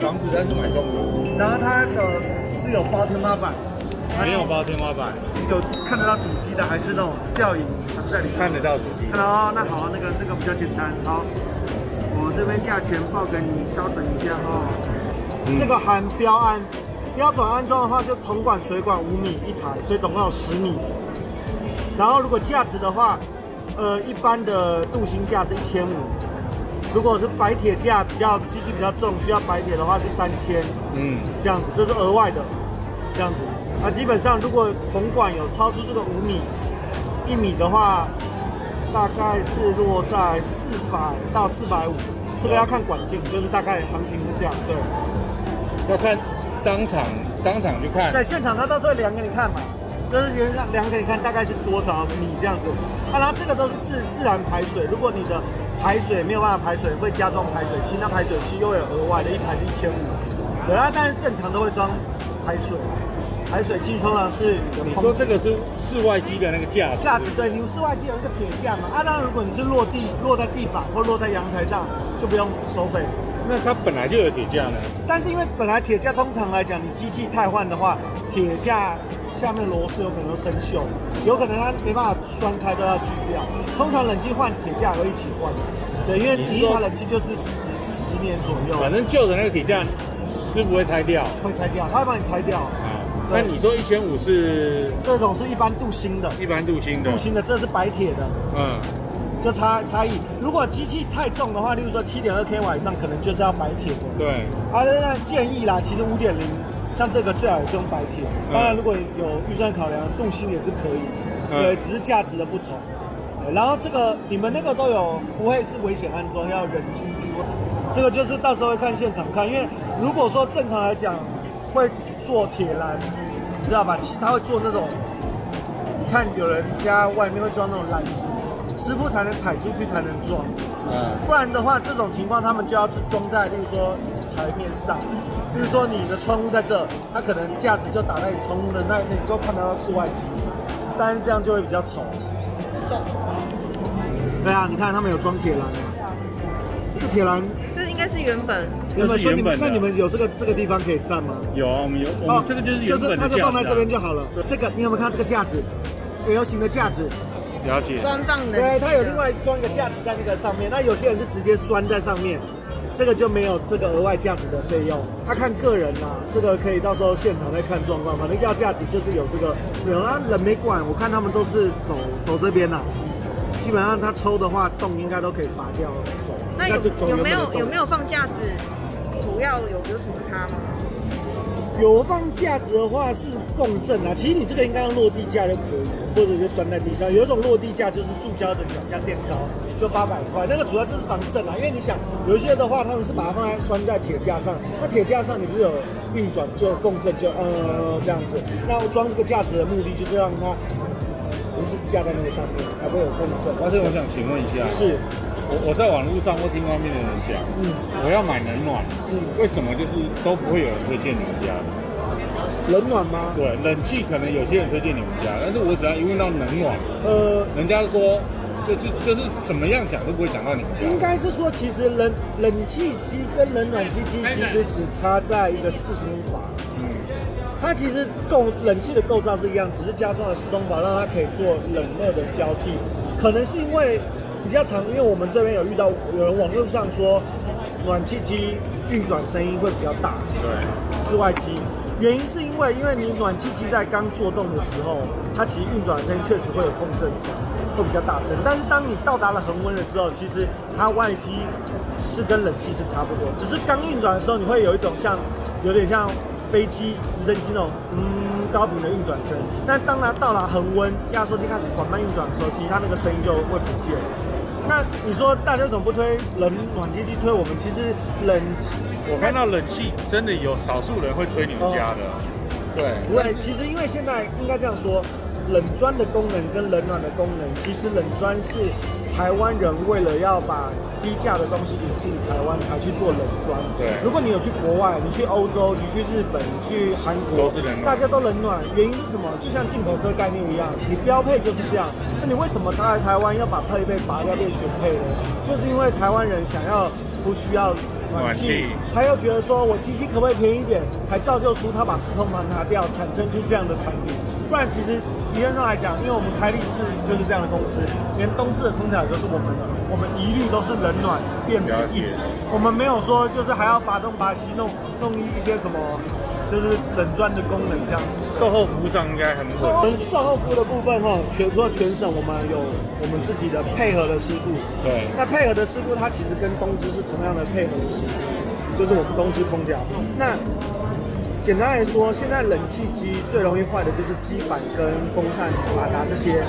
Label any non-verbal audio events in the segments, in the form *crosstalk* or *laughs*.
房子但是买中古，然后它的是有包天花板，没有包天花板，有看得到主机的，还是那种吊影藏在里面？看得到主机。看到哦，那好，那个那个比较简单。好，我这边价钱报给你，稍等一下哦。嗯这个含标安，标准安装的话就铜管、水管五米一台，所以总共有十米。然后如果价值的话，呃，一般的镀锌架是一千五，如果是白铁架比较机器比较重，需要白铁的话是三千，嗯，这样子，这是额外的，这样子。那基本上如果铜管有超出这个五米一米的话，大概是落在四百到四百五，这个要看管径，就是大概行情是这样，对。要看当场当场去看。在现场他到时候量给你看嘛，就是原上量给你看大概是多少米这样子。啊，然后这个都是自自然排水，如果你的排水没有办法排水，会加装排水器，那排水器又有额外的，一台是一千五。对啊，但是正常都会装排水，排水器通常是你说这个是室外机的那个架子，架子，对，你室外机有一个铁架嘛。啊，当然如果你是落地落在地板或落在阳台上，就不用收费。那它本来就有铁架呢。但是因为本来铁架通常来讲，你机器太换的话，铁架下面螺丝有可能会生锈，有可能它没办法栓开都要锯掉。通常冷气换铁架会一起换，对，因为你是说你一台冷气就是十十年左右，反正旧的那个铁架是不会拆掉。会拆掉，它会帮你拆掉。那你说一千五是这种是一般镀锌的，一般镀锌的镀，锌的这是白铁的，嗯，就差差异。如果机器太重的话，例如说七点二 k 瓦以上，可能就是要白铁的。对，啊，那建议啦，其实五点零像这个最好也是用白铁。嗯当然，如果有预算考量，镀锌也是可以，嗯对，只是价值的不同。然后这个你们那个都有，不会是危险安装，要人进去。这个就是到时候会看现场看，因为如果说正常来讲会做铁栏，你知道吧？其他会做那种，你看有人家外面会装那种篮子，师傅才能踩出去才能装。嗯，不然的话，这种情况他们就要是装在，例如说台面上，例如说你的窗户在这，它可能架子就打在你窗户的那那，你都看得到室外机，但是这样就会比较丑。对啊，你看他们有装铁栏啊，这铁栏这应该是原本原本这是原本的那你们有这个这个地方可以站吗？有啊，我们有，我们这个就是原就是本的架子啊它就放在这边就好了。这个你有没有看到这个架子？L 型的架子，了解。装档的对，的它有另外装一个架子在那个上面。那有些人是直接拴在上面，这个就没有这个额外架子的费用。他看个人啦、这个可以到时候现场再看状况。反正要架子就是有这个，有啊人没管，我看他们都是走走这边啦。基本上他抽的话，洞应该都可以拔掉走。那有有没有有没有放架子？主要有有什么差吗？有放架子的话是共振啊，其实你这个应该用落地架就可以，或者就拴在地上。有一种落地架就是塑胶的脚架垫高，就八百块，那个主要就是防震啊。因为你想有一些的话，他们是把它放在拴在铁架上，那铁架上你不是有运转就共振就呃这样子。那我装这个架子的目的就是让它不是架在那个上面，才会有共振。但是我想请问一下，是，我我在网络上或听外面的人讲，嗯我要买冷暖，嗯，为什么就是都不会有人推荐你们家？冷暖吗？对，冷气可能有些人推荐你们家，但是我只要一问到冷暖，呃，人家说就就就是怎么样讲都不会讲到你们家。应该是说，其实冷冷气机跟冷暖气机其实只差在一个四通阀，嗯，它其实构冷气的构造是一样，只是加装了四通阀，让它可以做冷热的交替。可能是因为比较常，因为我们这边有遇到有人网络上说，暖气机运转声音会比较大，对，室外机。原因是因为，因为你暖气机在刚做动的时候，它其实运转的声音确实会有共振声，会比较大声。但是当你到达了恒温了之后，其实它外机是跟冷气是差不多，只是刚运转的时候，你会有一种像有点像飞机、直升机那种嗯高频的运转声。但当它到达恒温，压缩机开始缓慢运转的时候，其实它那个声音就会不见。那你说大家为什么不推冷暖气去？推我们？其实冷气我看到冷气真的有少数人会推你们家的，对，不会，其实因为现在应该这样说，冷钻的功能跟冷暖的功能，其实冷砖是台湾人为了要把低价的东西引进台湾才去做冷砖。对如果你有去国外，你去欧洲，你去日本，你去韩国，都是冷暖大家都冷暖，原因是什么？就像进口车概念一样，你标配就是这样。那你为什么他来台湾要把配备拔掉变选配呢？就是因为台湾人想要不需要暖气，他又觉得说我机器可不可以便宜一点，才造就出他把四通盘拿掉，产生出这样的产品。不然其实理论上来讲，因为我们开力士就是这样的公司，连冬至的空调也都是我们的，我们一律都是冷暖变频一起我们没有说就是还要拔东拔西弄弄一一些什么，就是冷钻的功能这样子。售后服务上应该很稳。我们售后服务的部分哈，全除了全省我们有我们自己的配合的师傅，对，那配合的师傅，他其实跟东芝是同样的配合的师傅，就是我们东芝空调。那简单来说，现在冷气机最容易坏的就是基板跟风扇、马达这些。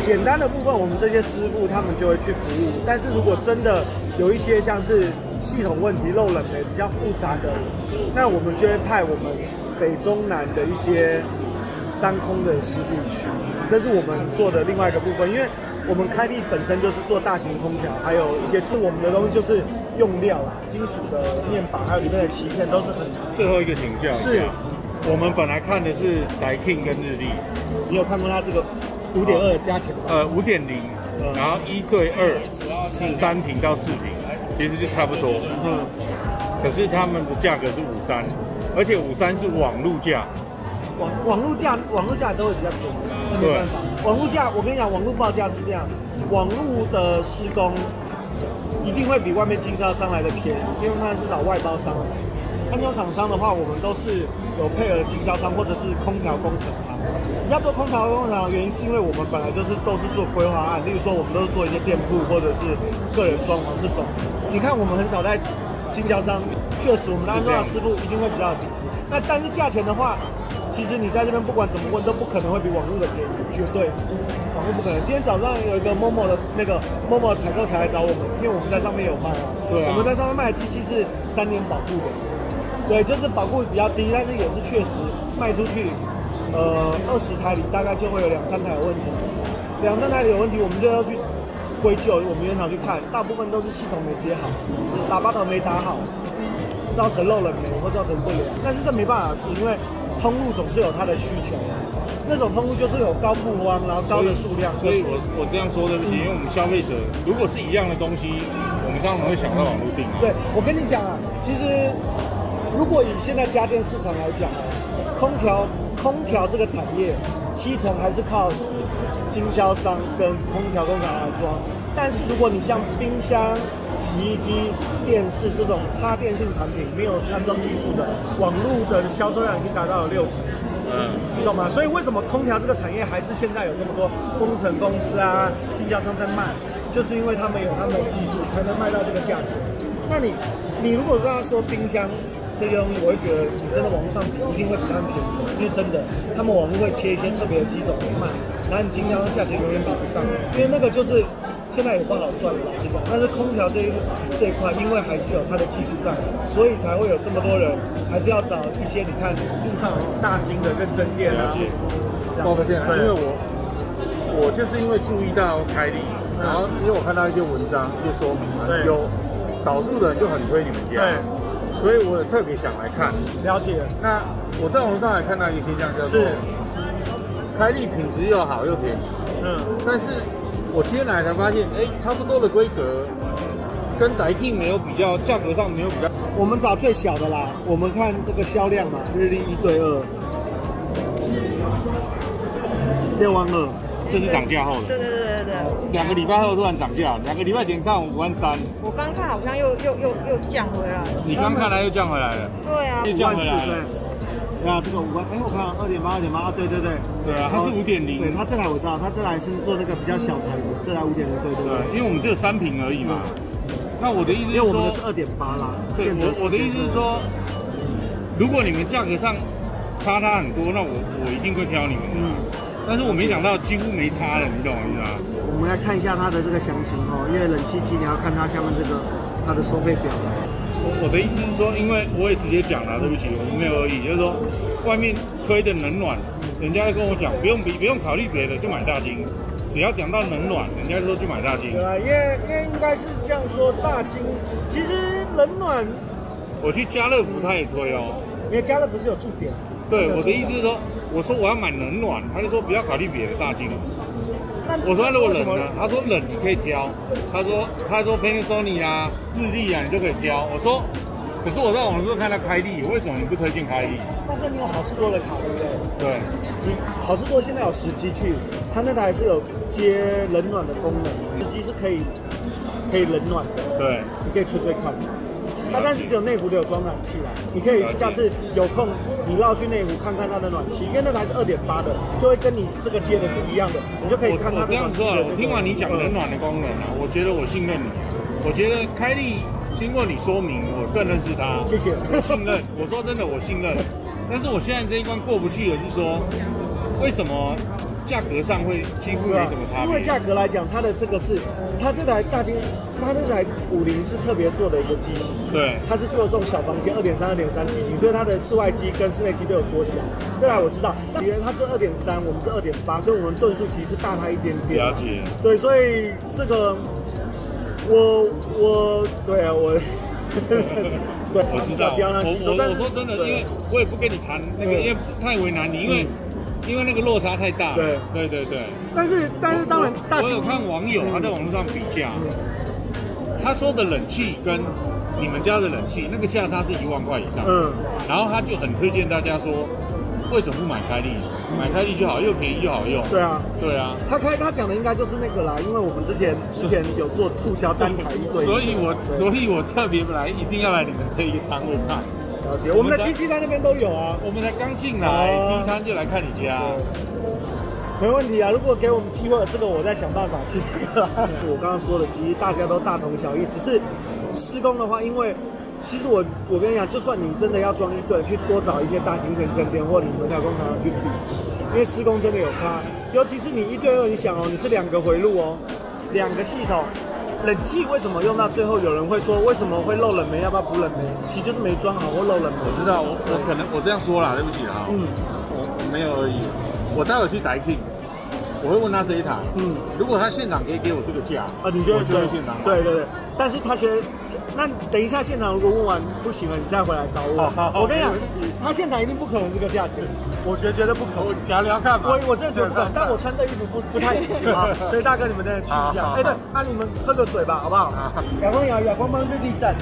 简单的部分，我们这些师傅他们就会去服务。但是如果真的有一些像是系统问题、漏冷的比较复杂的，那我们就会派我们北中南的一些三空的师傅去，这是我们做的另外一个部分，因为我们开立本身就是做大型空调，还有一些做我们的东西就是用料啊，金属的面板，还有里面的鳍片都是很。最后一个请教一是，我们本来看的是 Daikin 跟日立，你有看过它这个五点二加钱吗？呃，五点零嗯，然后一对二是三平到四平，其实就差不多。嗯，可是他们的价格是五三，而且五三是网路价，网网络价网络价都会比较便宜，那没办法。网络价我跟你讲，网络报价是这样，网络的施工一定会比外面经销商来的便宜，因为他是找外包商。安装厂商的话，我们都是有配合经销商或者是空调工程行。比较多空调工程行的原因是因为我们本来就是都是做规划案，例如说我们都是做一些店铺或者是个人装潢这种。你看我们很少在经销商，确实我们的安装的师傅一定会比较有品质。那但是价钱的话，其实你在这边不管怎么问都不可能会比网络的便宜，绝对，网络不可能。今天早上有一个 Momo 的那个 Momo 采购才来找我们，因为我们在上面有卖啊。对啊。我们在上面卖的机器是三年保护的，对，就是保护比较低，但是也是确实卖出去，呃，二十台里大概就会有两三台有问题，两三台里有问题，我们就要去归咎我们原厂去看，大部分都是系统没接好，喇叭头没打好，造成漏冷媒或造成不良，但是这没办法的事，因为通路总是有它的需求，那种通路就是有高曝光，然后高的数量，所以我我这样说对不起，因为我们消费者如果是一样的东西，我们当然会想到网络订。对，我跟你讲啊，其实如果以现在家电市场来讲啊，空调空调这个产业七成还是靠经销商跟空调工厂来装。但是如果你像冰箱、洗衣机、电视这种插电性产品，没有安装技术的，网络的销售量已经达到了六成。嗯，你懂吗？所以为什么空调这个产业还是现在有这么多工程公司啊、经销商在卖，就是因为他们有他们的技术，才能卖到这个价钱。那你，你如果跟他说冰箱这些东西，我会觉得你真的网络上一定会比他们便宜，因为真的，他们网络会切一些特别的机种来卖，然后你经销商价钱永远比不上，因为那个就是现在也不好赚，老实讲。但是空调这一这一块，因为还是有它的技术在，所以才会有这么多人，还是要找一些你看路上大金的认真店啊。了解，这样抱歉啊，对因为我我就是因为注意到开利，然后因为我看到一些文章、一些说明嘛对，有少数的人就很推你们家，对，所以我也特别想来看。了解，那我在网上还看到一个现象，叫做是。开利品质又好又便宜，嗯。但是我今天来才发现，哎，差不多的规格，跟 Daikin 没有比较，价格上没有比较。我们找最小的啦，我们看这个销量嘛，日历一对二，六万二，这是涨价后的，对对对对对，两个礼拜后突然涨价，两个礼拜前看五万三，我刚看好像又又又又降回来了。你刚看来又降回来了，对啊，又降回来了。对。啊，这个五万，哎，我看二点八，二点八，啊，对对对，对啊，它是五点零，对，它这台我知道，它这台是做那个比较小台的，这台五点零，对对对对，，因为我们只有三瓶而已嘛。那我的意思是因为我们的是，二点八啦，对我我的意思是说，如果你们价格上差它很多，那我我一定会挑你们的。嗯，但是我没想到几乎没差了，你懂我意思吗？我们来看一下它的这个详情哦，因为冷气机你要看它下面这个它的收费表，我我的意思是说，因为我也直接讲了，对不起，我没有恶意，就是说外面推的冷暖人家跟我讲，不用比不用考虑别的，就买大金。只要讲到冷暖，人家说去买大金。对啊，因为因为应该是这样说，大金其实冷暖，我去家乐福他也推哦。因为家乐福是有驻点。对，我的意思是说，我说我要买冷暖，他就说不要考虑别的大金。我说如果冷呢？他说冷你可以挑。他说他说 Panasonic 啊、日立啊，你就可以挑。我说。可是我在网络上看到开利，为什么你不推荐开利？那这你有好事多的卡，对不对？对，你好事多现在有时机去，它那台是有接冷暖的功能，时机是可以可以冷暖的。对，你可以吹吹看。它但是只有内湖的有装暖气啦，你可以下次有空你绕去内湖看看它的暖气，因为那台是二点八的，就会跟你这个接的是一样的，你就可以看它的暖气。我听完你讲冷暖的功能啊，我觉得我信任你。我觉得开利。经过你说明，我更认识他。谢谢，信任。我说真的，我信任。但是我现在这一关过不去的是说，为什么价格上会几乎没什么差别？因为价格来讲，它的这个是，它这台大金，它那台五菱是特别做的一个机型。对，它是做的这种小房间二点三、二点三机型，所以它的室外机跟室内机都有缩小。这台我知道，因为它是二点三，我们是二点八，所以我们吨数其实是大它一点点。了解。对，所以这个。我我对啊，我 *laughs* 对，我知道。我我我说真的，因为我也不跟你谈那个，因为太为难你，因为因为那个落差太大。对对对对。但是但是当然，大我有看网友他在网络上比价，他说的冷气跟你们家的冷气那个价差是一万块以上。嗯。然后他就很推荐大家说。为什么不买开利？买开利就好，又便宜又好用。对啊，对啊。他开他讲的应该就是那个啦，因为我们之前之前有做促销单台一 *laughs* 对。所以我所以我特别来，一定要来你们这一个摊位看。了解，我们的机器在那边都有啊。我们才刚进来，第一摊就来看你家。没问题啊，如果给我们机会，这个我再想办法去。*laughs* 我刚刚说的，其实大家都大同小异，只是施工的话，因为。其实我我跟你讲，就算你真的要装一个，去多找一些大金片针边或你们小工厂去比，因为施工真的有差。尤其是你一对二，你想哦，你是两个回路哦，两个系统，冷气为什么用到最后有人会说为什么会漏冷媒？要不要补冷媒？其实就是没装好或漏冷媒。我知道，我我可能我这样说啦，对不起啊。嗯，我没有而已。我待会去打 King。我会问他这一台，嗯，如果他现场可以给我这个价，啊，你就会就会现场对对对，但是他觉得，那等一下现场如果问完不行了，你再回来找我好好。我跟你讲，他现场一定不可能这个价钱，我觉得绝对不可能。聊聊看吧。我我真的觉得不可能，但我穿这衣服不不太行啊。*laughs* 所以大哥你们真的去一下。哎对，那你们喝个水吧，好不好？亚光亚亚光帮日立站，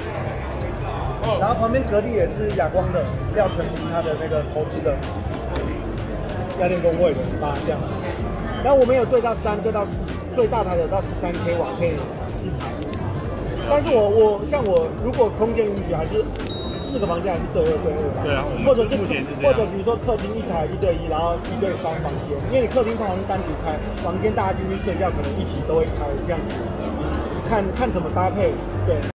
然后旁边隔壁也是亚光的廖成明他的那个投资的亚电工会的八这样。然后我们有对到三，对到四，最大台有到十三 k 瓦，可以四台。但是我我像我如果空间允许，还是四个房间还是对二对二吧。对啊，或者是或者是说客厅一台一对一，然后一对三房间，因为你客厅通常是单独开，房间大家进去睡觉可能一起都会开这样子，看看怎么搭配，对。